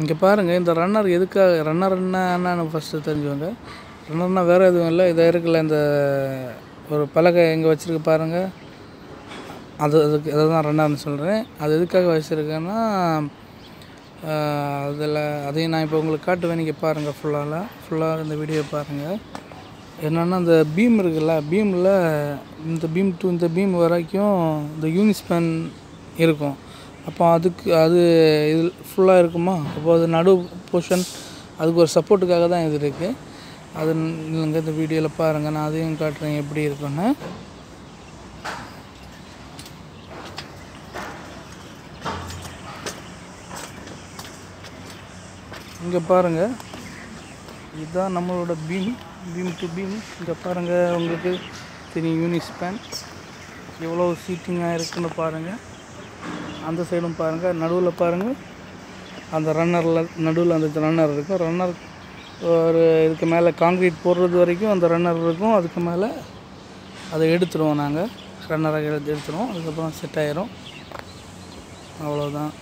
இங்கே பாருங்கள் இந்த ரன்னர் எதுக்காக ரன்னர் என்னன்னு ஃபஸ்ட்டு தெரிஞ்சுக்கோங்க. ரன்னர்னால் வேறு எதுவும் இல்லை இதை இருக்குல்ல இந்த ஒரு பலகை எங்கே வச்சுருக்கு பாருங்கள் அது அதுக்கு அதை தான் ரன்னர்னு சொல்கிறேன் அது எதுக்காக வச்சுருக்கேன்னா அதில் அதையும் நான் இப்போ உங்களுக்கு காட்டுவேன் நீங்கள் பாருங்கள் ஃபுல்லாக ஃபுல்லாக இந்த வீடியோ பாருங்கள் என்னென்னா இந்த பீம் இருக்குல்ல பீமில் இந்த பீம் டு இந்த பீம் வரைக்கும் இந்த யூனிஸ்பேன் இருக்கும். அப்போ அதுக்கு அது இது ஃபுல்லாக இருக்குமா? அப்போ அது நடு போர்ஷன் அதுக்கு ஒரு சப்போர்ட்டுக்காக தான் இது இருக்குது அது நீங்கள் இந்த வீடியோவில் பாருங்கள் நான் அதையும் காட்டுறேன் எப்படி இருக்குன்னு இங்கே பாருங்கள் இதுதான் நம்மளோட பீம். Beam to beam. இங்கே பாருங்கள் உங்களுக்கு தெரியும் யூனிஸ்பேன். எவ்வளோ சீட்டிங்காக இருக்குன்னு பாருங்கள் அந்த சைடும் பாருங்கள் நடுவில் பாருங்கள் அந்த ரன்னரில் நடுவில் அந்த ரன்னர் இருக்கும். ரன்னர் ஒரு இதுக்கு மேலே காங்க்ரீட் போடுறது வரைக்கும் அந்த ரன்னர் இருக்கும். அதுக்கு மேலே அதை எடுத்துடுவோம் நாங்கள் ரன்னராக எடுத்து எடுத்துடுவோம் அதுக்கப்புறம் செட் ஆயிரும். அவ்வளோதான்